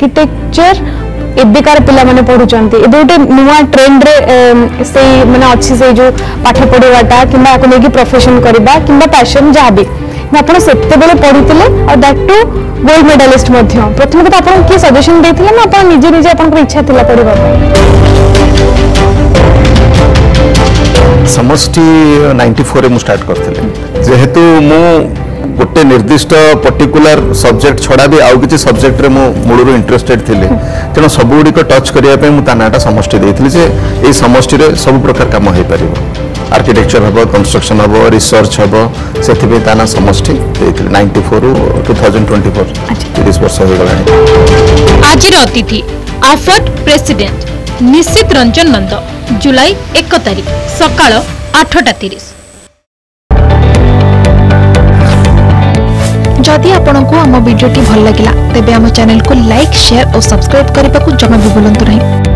architecture एबिकार पाने पढ़ुं ये गोटे नुआ ट्रेंड रे से मैंने अच्छी से जो पाठ पढ़ाटा कि प्रफेसन करवा कि पैसन जहाँ भी आप सेत बेले पढ़ुले और दैट टू गोल्ड मेडालीस्ट प्रथम कथा आप किए सजेसन देते ना आप निजे निजे आप इच्छा थी पढ़ाई समष्टि नाइंटी फोर स्टार्ट करते जेहेतु मु গোটে নির্দিষ্ট পর্টিকুলার সবজেক্ট ছড়া বি আউ কিছু সবজেক্টরে মু মূলর ইন্টারেস্টেড থিলে তেণু সবুগুড়ি টচ করা মু তা নাটা সমষ্টি দিয়েছিল যে এই সমষ্টিরে সবু প্রকার কাম হয়ে পারিব আর্কিটেকচর হব কনস্ট্রকশন হব রিসর্চ হব সেপাই তা না সমষ্টি দিয়েছিল ninety four two thousand twenty four তিরিশ বর্ষ হয়ে গলা আজির অতিথি আফট প্রেসিডেন্ট নিশ্চিত রঞ্জন নন্দ জুলাই এক তারিখ সকাল আটটা তিরিশ जदि आपण को आम भिडी भल लगा तेब आम को लाइक सेयार और सब्सक्राइब करने को जमा भी बुलां नहीं